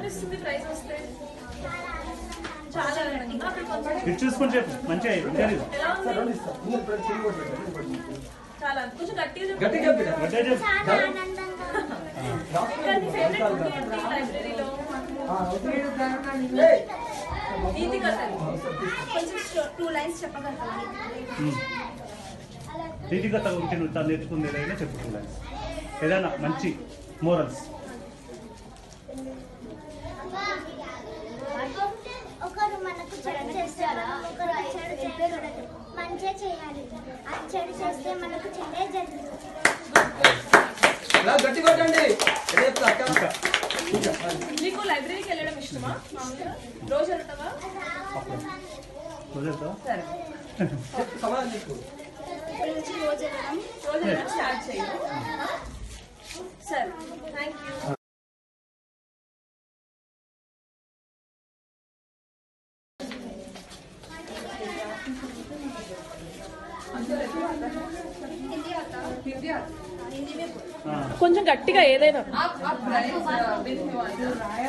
అనిపిస్తుంది ప్రైజ్ వస్తే. చాలా ఆనందంగా. అక్కడ కొంచెం ఇటు చూసుకొని చెప్పు. మంచిగా తెలియదు ఎలా ఉంది? చాలా కొంచెం గట్టిగా చెప్పు. గట్టిగా చెప్పు బిడ్డ. గట్టిగా చెప్పు. చాలా ఆనందంగా ఇంకా నీ ఫేవరెట్ బుక్ ఏంటి? లైబ్రరీలో నీతి కథలు కొంచెం టూ లైన్స్ ఉంటే నువ్వు తను నేర్చుకుంది ఏదైనా చెప్పుకోవాలి ఏదైనా మంచి మోరల్స్ చేస్తారా చెడు మంచిగా చేయాలి. అది చేస్తే మనకు చెడే జరుగుతుంది. నీకు లైబ్రరీకి వెళ్ళడం ఇష్టమా? రోజు సరే. రోజు రోజు స్టార్ట్ చేయాలి సార్. థ్యాంక్ యూ रहा है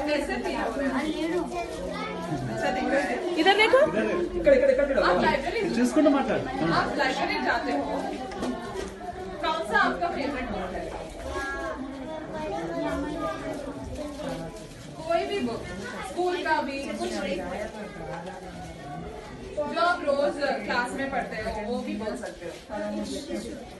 ఇద్దరు నీకు ఇదే ఇక్కడ ఇక్కడ ఇక్కడ आप लाइब्रेरी ఇది చూసుకుంటూ మాట్లాడు आप लाइब्रेरी जाते हो कौन सा आपका फेवरेट बुक है कोई भी बुक स्कूल का भी कुछ भी जो आप रोज क्लास में पढ़ते हो वो भी बोल सकते हो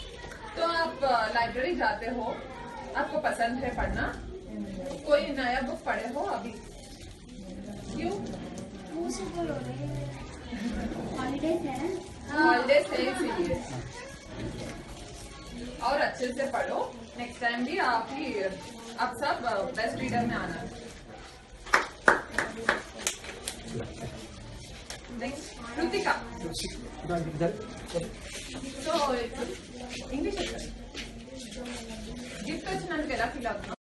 आप लाइब्रेरी जाते हो आपको पसंद है पढ़ना? कोई नया बुक पढ़े हो अभी? क्यों? हॉलीडेज है हॉलीडेज और अच्छे से पढ़ो। नेक्स्ट टाइम भी आप ही आप सब बेस्ट रीडर में आना। Rutika. तो इंग्लिश ఎలా ఫీల్ అవుతున్నారు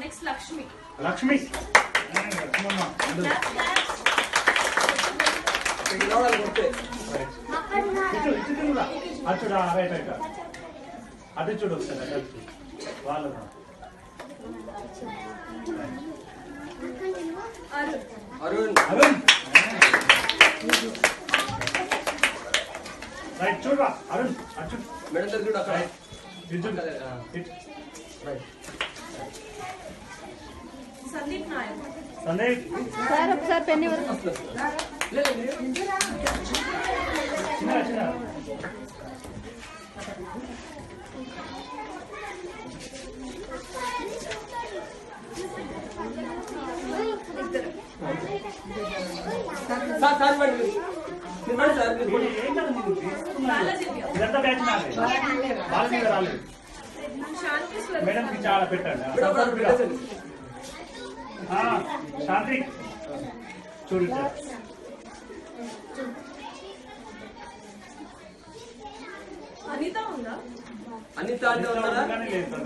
నెక్స్ట్ లక్ష్మి. లక్ష్మి. అటు చూడు ఒకసారి రా. అరుణ్ అరుణ్ అరుణ్ రైట్ చూడరా అరుణ్ అటు చూడు. మేడం దగ్గర చూడు అక్కడ రైట్ ఇటు చూడు ఇటు. రైట్ సందీప్ నాయక్ సందీప్ సార్ ఒకసారి పెన్ ఇవ్వరు లేదు లేదు. చిన్న చిన్న సార్ సార్ ఇవ్వండి ఇవ్వండి సార్ మీరు కొట్టి. ఏం కాదు నీకు తీసుకున్నాను. ఇదంతా బ్యాచ్ నాదే వాళ్ళ మీద రాలేదు శాంతి స్వరూప్ మేడంకి చాలా పెట్టండి మేడం సార్ పెట్టేసండి. ఆ, శాంతి చూడు సార్ అనిత ఉందా అన్ని తాళ్ళే ఉన్నారా లేదు